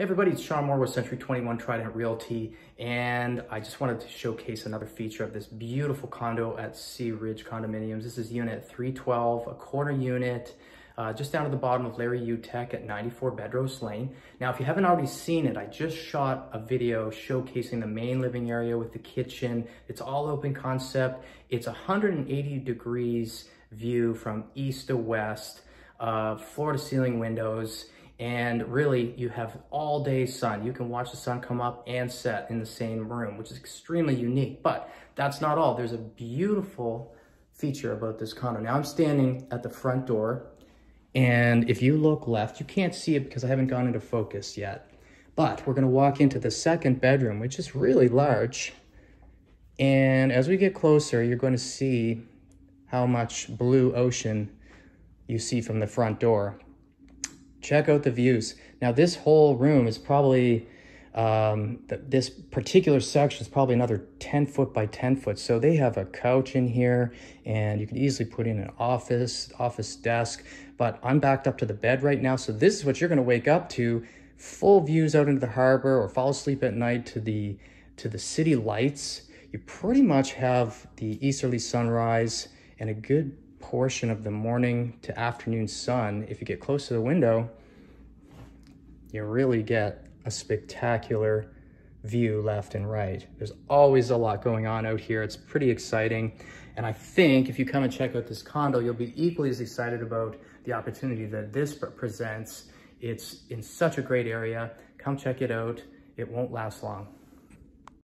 Hey everybody, it's Shawn Moore with Century 21 Trident Realty, and I just wanted to showcase another feature of this beautiful condo at Sea Ridge Condominiums. This is unit 312, a corner unit, uh, just down at the bottom of Larry Uteck at 94 Bedros Lane. Now, if you haven't already seen it, I just shot a video showcasing the main living area with the kitchen. It's all open concept. It's 180 degrees view from east to west, uh, floor to ceiling windows, and really you have all day sun. You can watch the sun come up and set in the same room, which is extremely unique. But that's not all. There's a beautiful feature about this condo. Now I'm standing at the front door and if you look left, you can't see it because I haven't gone into focus yet. But we're gonna walk into the second bedroom, which is really large. And as we get closer, you're gonna see how much blue ocean you see from the front door check out the views. Now this whole room is probably, um, th this particular section is probably another 10 foot by 10 foot. So they have a couch in here and you can easily put in an office, office desk, but I'm backed up to the bed right now. So this is what you're gonna wake up to, full views out into the harbor or fall asleep at night to the, to the city lights. You pretty much have the easterly sunrise and a good portion of the morning to afternoon sun, if you get close to the window, you really get a spectacular view left and right. There's always a lot going on out here. It's pretty exciting. And I think if you come and check out this condo, you'll be equally as excited about the opportunity that this presents. It's in such a great area. Come check it out. It won't last long.